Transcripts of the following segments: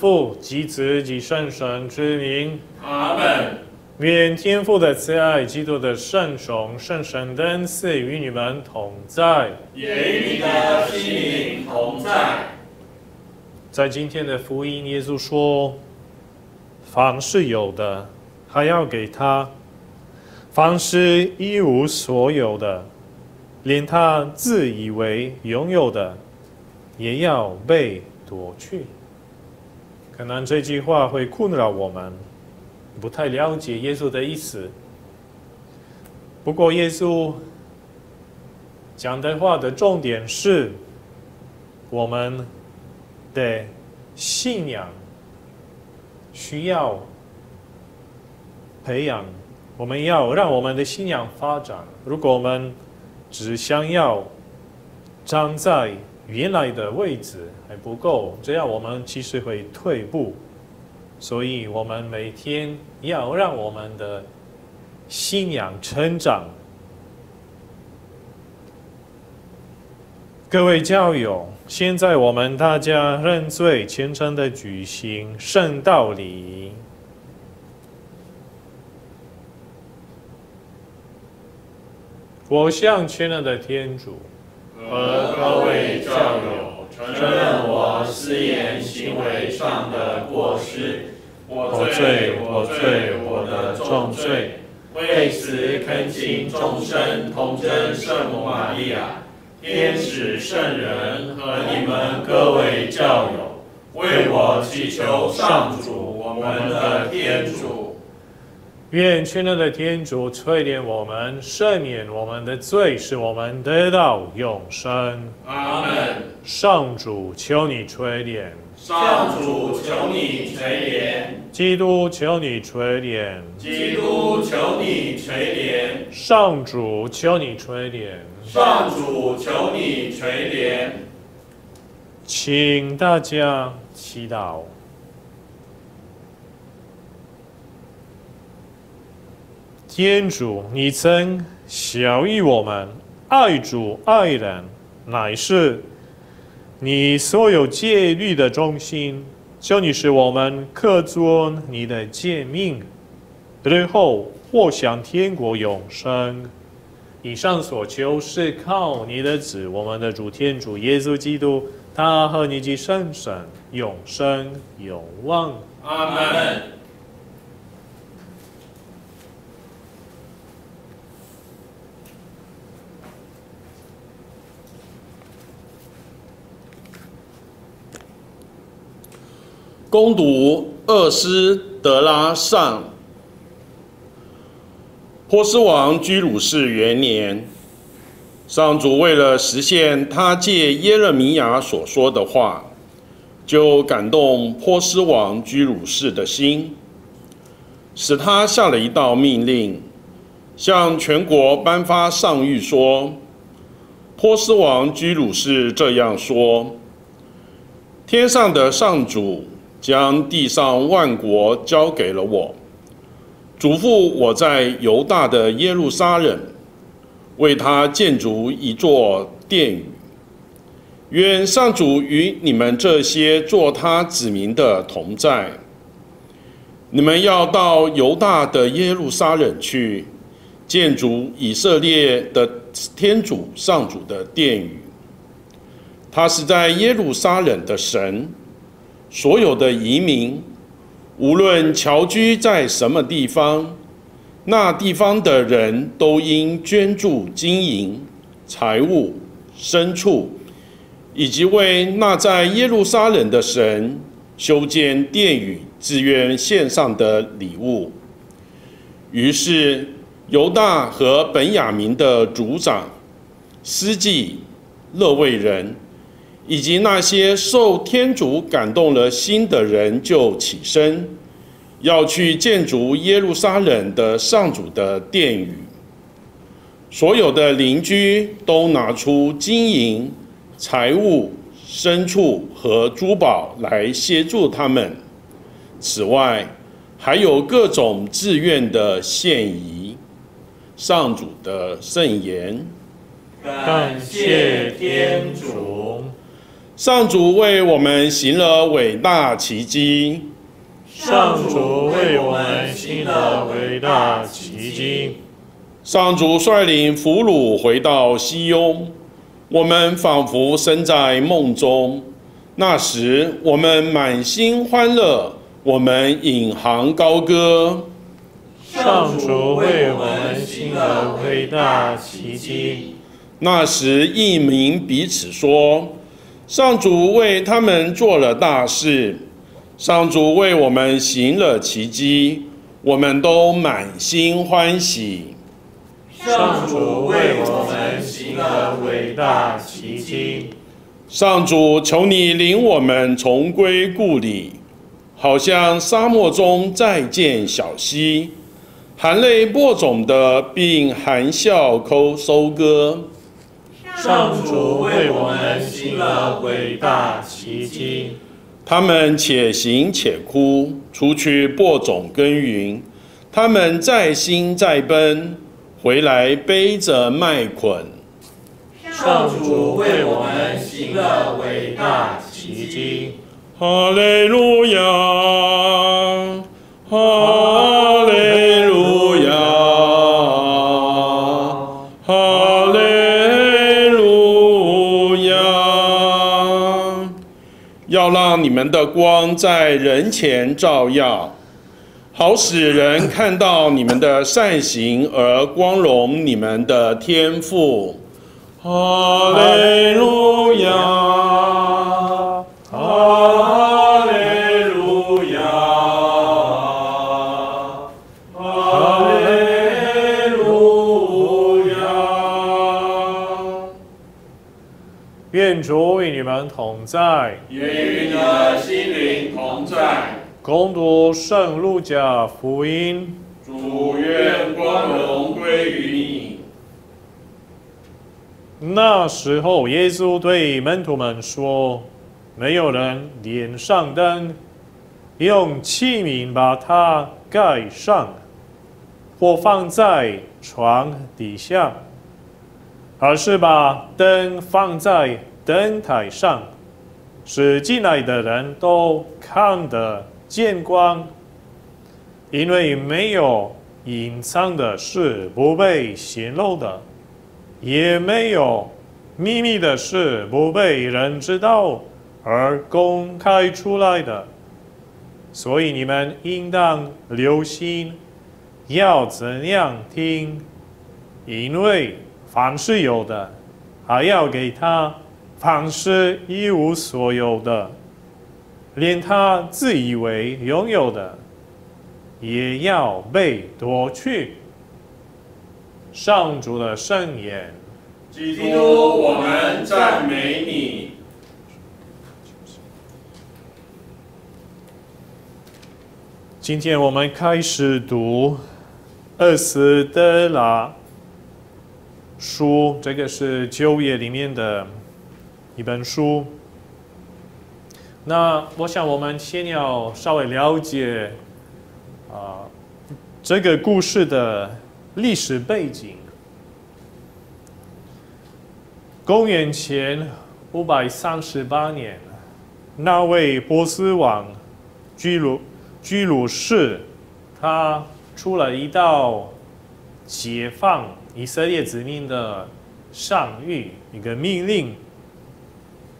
父及子及圣神之名，阿门。愿天父的慈爱、基督的圣宠、圣神的恩赐与你们同在。也与你的心灵同在。在今天的福音，耶稣说：“凡是有的，还要给他；凡是一无所有的，连他自以为拥有的，也要被夺去。”可能这句话会困扰我们，不太了解耶稣的意思。不过，耶稣讲的话的重点是我们的信仰需要培养，我们要让我们的信仰发展。如果我们只想要站在原来的位置还不够，这样我们其实会退步。所以，我们每天要让我们的信仰成长。各位教友，现在我们大家认罪虔诚的举行圣道礼。我向全能的天主和各位教友承认我思言行为上的过失，我罪我罪我的重罪，为此恳请众生同真圣母玛利亚。天使圣人和你们各位教友，为我祈求上主，我们的天主。愿全能的天主淬炼我们，赦免我们的罪，使我们得到永生。阿门。上主，求你垂怜；上主，求你垂怜；基督，求你垂怜；基督，求你垂怜；上主，求你垂怜。上主，求你垂怜。请大家祈祷。天主，你曾小谕我们，爱主爱人，乃是你所有戒律的中心。求你使我们恪遵你的诫命，日后获享天国永生。以上所求是靠你的子，我们的主天主耶稣基督，他和你及圣神永生永望。阿门。攻读厄斯德拉上。波斯王居鲁士元年，上主为了实现他借耶勒米亚所说的话，就感动波斯王居鲁士的心，使他下了一道命令，向全国颁发上谕说：“波斯王居鲁士这样说：天上的上主将地上万国交给了我。”嘱咐我在犹大的耶路撒冷为他建筑一座殿宇。愿上主与你们这些做他子民的同在。你们要到犹大的耶路撒冷去建筑以色列的天主上主的殿宇。他是在耶路撒冷的神，所有的移民。无论侨居在什么地方，那地方的人都应捐助金银、财物、牲畜，以及为那在耶路撒冷的神修建殿宇自愿献上的礼物。于是，犹大和本雅明的族长、司祭、勒卫人。以及那些受天主感动了心的人，就起身，要去建筑耶路撒冷的上主的殿宇。所有的邻居都拿出金银、财物、牲畜和珠宝来协助他们。此外，还有各种自愿的献仪。上主的圣言。感谢天主。上主为我们行了伟大奇迹。上主为我们行了伟大奇迹。上主率领俘虏回到西雍，我们仿佛身在梦中。那时，我们满心欢乐，我们引吭高歌。上主为我们行了伟大奇迹。那时，一民彼此说：“上主为他们做了大事，上主为我们行了奇迹，我们都满心欢喜。”上主为我们行了伟大奇迹。上主，求你领我们重归故里，好像沙漠中再见小溪。含泪播种的，并含笑抠收割。上主为我们行了伟大奇迹。他们且行且哭，出去播种耕耘。他们在心在奔，回来背着麦捆。上主为我们行了伟大奇迹。哈利路亚，们的光在人前照耀，好使人看到你们的善行而光荣你们的天赋。哈利路亚。与你们同在，也与你的心灵同在。共读圣路加福音。主愿光荣归于你。那时候，耶稣对门徒们说：“没有人点上灯，用器皿把它盖上，或放在床底下，而是把灯放在。”灯台上，使进来的人都看得见光。因为没有隐藏的事不被显露的，也没有秘密的事不被人知道而公开出来的。所以你们应当留心，要怎样听？因为凡是有的，还要给他。凡是一无所有的，连他自以为拥有的，也要被夺去。上主的圣言。基督，我们赞美你。今天我们开始读厄斯德拉书，这个是旧约里面的。一本书。那我想，我们先要稍微了解啊这个故事的历史背景。公元前五百三十八年，那位波斯王居鲁居鲁士，他出了一道解放以色列子民的上谕，一个命令。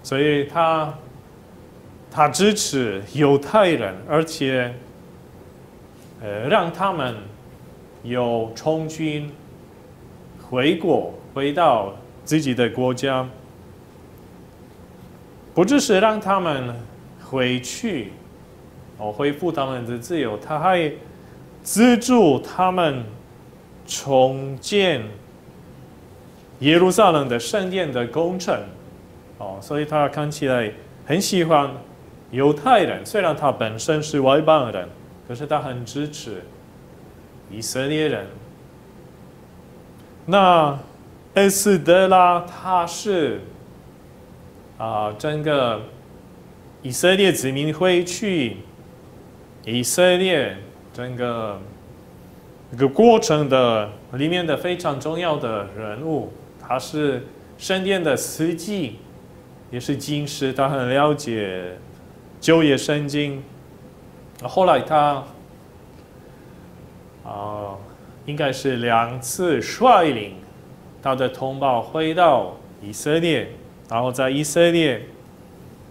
所以他，他支持犹太人，而且，呃，让他们有充军回国，回到自己的国家。不只是让他们回去，哦，恢复他们的自由，他还资助他们重建耶路撒冷的圣殿的工程。哦，所以他看起来很喜欢犹太人，虽然他本身是外邦人，可是他很支持以色列人。那埃斯德拉他是啊，整个以色列子民会去以色列整个一个过程的里面的非常重要的人物，他是圣殿的司机，也是经师，他很了解旧约圣经。后来他啊，应该是两次率领他的同胞回到以色列，然后在以色列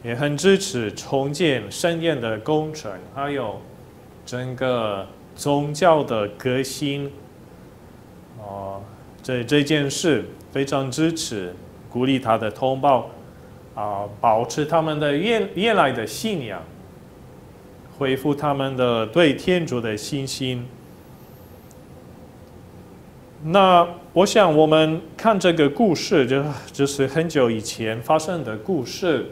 也很支持重建圣殿的工程，还有整个宗教的革新。哦，这这件事非常支持，鼓励他的同胞啊，保持他们的原原来的信仰。恢复他们的对天主的信心。那我想，我们看这个故事，就就是很久以前发生的故事。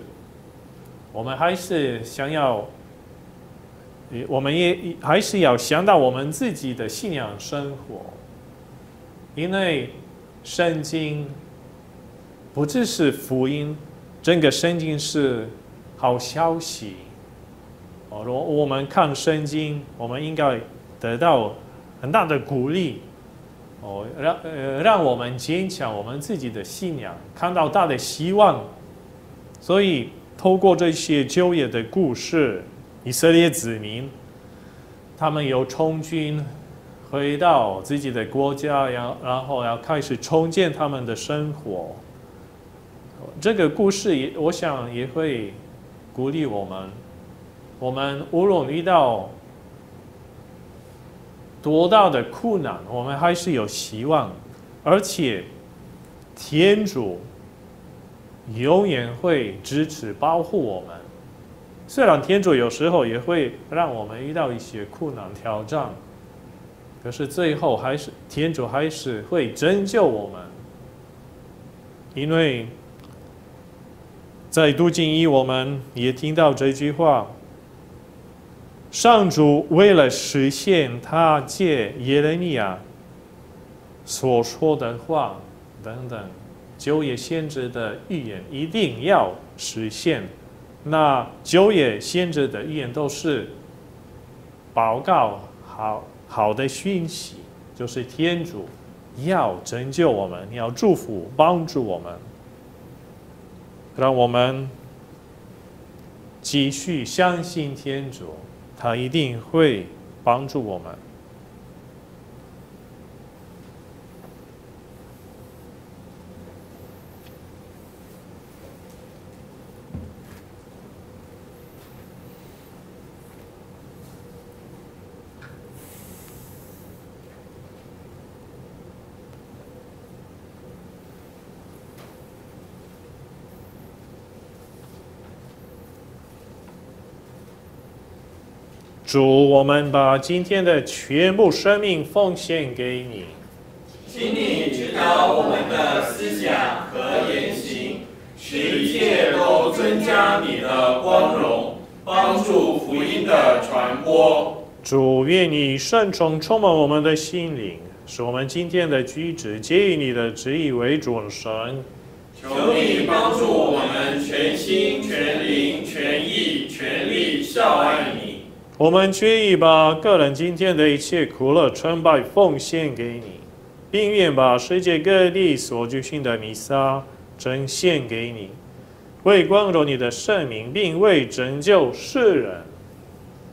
我们还是想要，我们也还是要想到我们自己的信仰生活，因为圣经不只是福音，整个圣经是好消息。哦，如我们看圣经，我们应该得到很大的鼓励，哦，让呃让我们坚强我们自己的信仰，看到大的希望。所以，透过这些就业的故事，以色列子民，他们由充军，回到自己的国家，然然后要开始重建他们的生活。这个故事也，我想也会鼓励我们。我们无论遇到多大的困难，我们还是有希望，而且天主永远会支持保护我们。虽然天主有时候也会让我们遇到一些困难挑战，可是最后还是天主还是会拯救我们，因为在读经一，我们也听到这句话。上主为了实现他借耶利米亚所说的话等等，九野先知的预言一定要实现。那九野先知的预言都是报告好好的讯息，就是天主要拯救我们，要祝福帮助我们，让我们继续相信天主。他一定会帮助我们。主，我们把今天的全部生命奉献给你，请你指导我们的思想和言行，使一切都增加你的光荣，帮助福音的传播。主，愿你圣宠充满我们的心灵，使我们今天的举止皆以你的旨意为准绳。求你帮助我们全心全灵全意全力效爱你。我们决意把个人今天的一切苦乐成败奉献给你，并愿把世界各地所举行的弥撒呈献给你，为光荣你的圣名，并为拯救世人。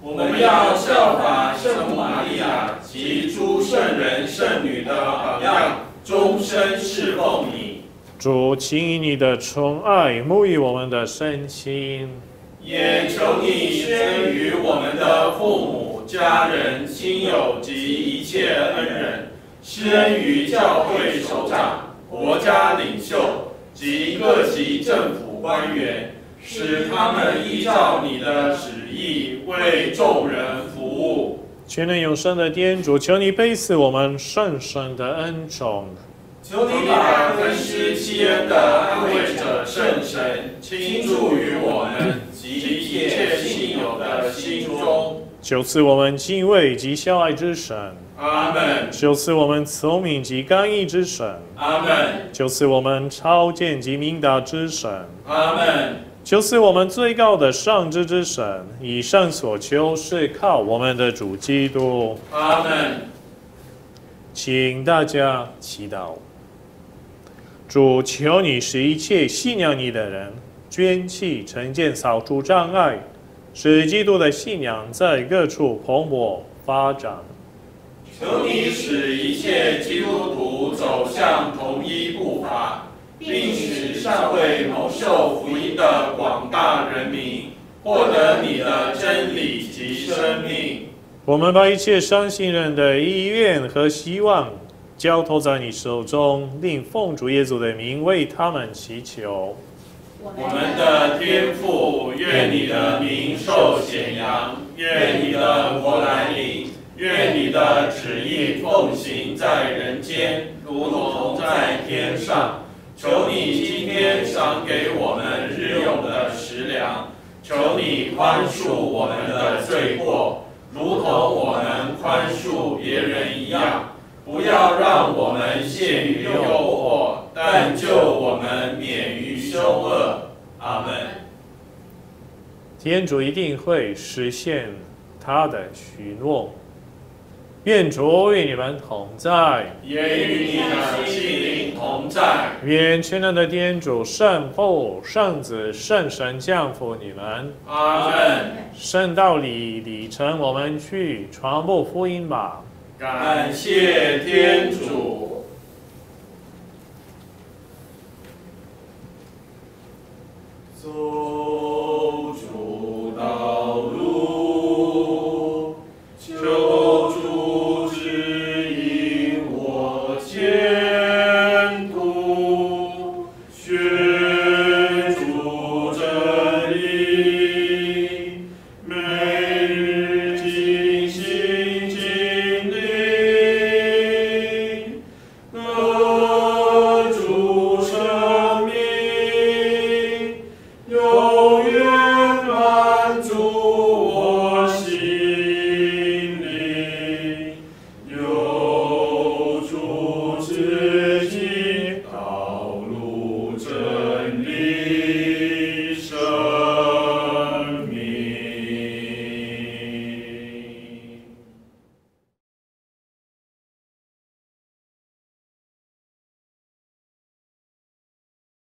我们要效法圣母玛利亚及诸圣人圣女的榜样，终身侍奉你。主，请以你的宠爱沐浴我们的身心。也求你宣于我们的父母、家人、亲友及一切恩人，施恩于教会首长、国家领袖及各级政府官员，使他们依照你的旨意为众人服务。全能永生的天主，求你背赐我们圣神的恩宠。求你把恩师积恩的安慰者圣神倾注于我们。及一切信友的心中，就赐我们敬畏及孝爱之神。阿门。就赐我们聪明及刚毅之神。阿门。就赐我们超见及明达之神。阿门。就是我们最高的上智之神。以上所求是靠我们的主基督。阿门。请大家祈祷。主，求你使一切信仰你的人捐弃成见，扫除障碍，使基督的信仰在各处蓬勃发展。求你使一切基督徒走向同一步伐，并使尚未蒙受福音的广大人民获得你的真理及生命。我们把一切伤心人的意愿和希望交托在你手中，令奉主耶稣的名为他们祈求。我们的天父，愿你的名受显扬，愿你的国来临，愿你的旨意奉行在人间，如同在天上。求你今天赏给我们日用的食粮，求你宽恕我们的罪过。如同我们宽恕别人一样，不要让我们陷于诱惑，但救我们免于凶恶。阿门。天主一定会实现他的许诺。愿主与你们同在，也与你的心灵同在。愿全能的天主圣父、圣子、圣神降福你们。阿门。圣道里里程，我们去传播福音吧。感谢天主。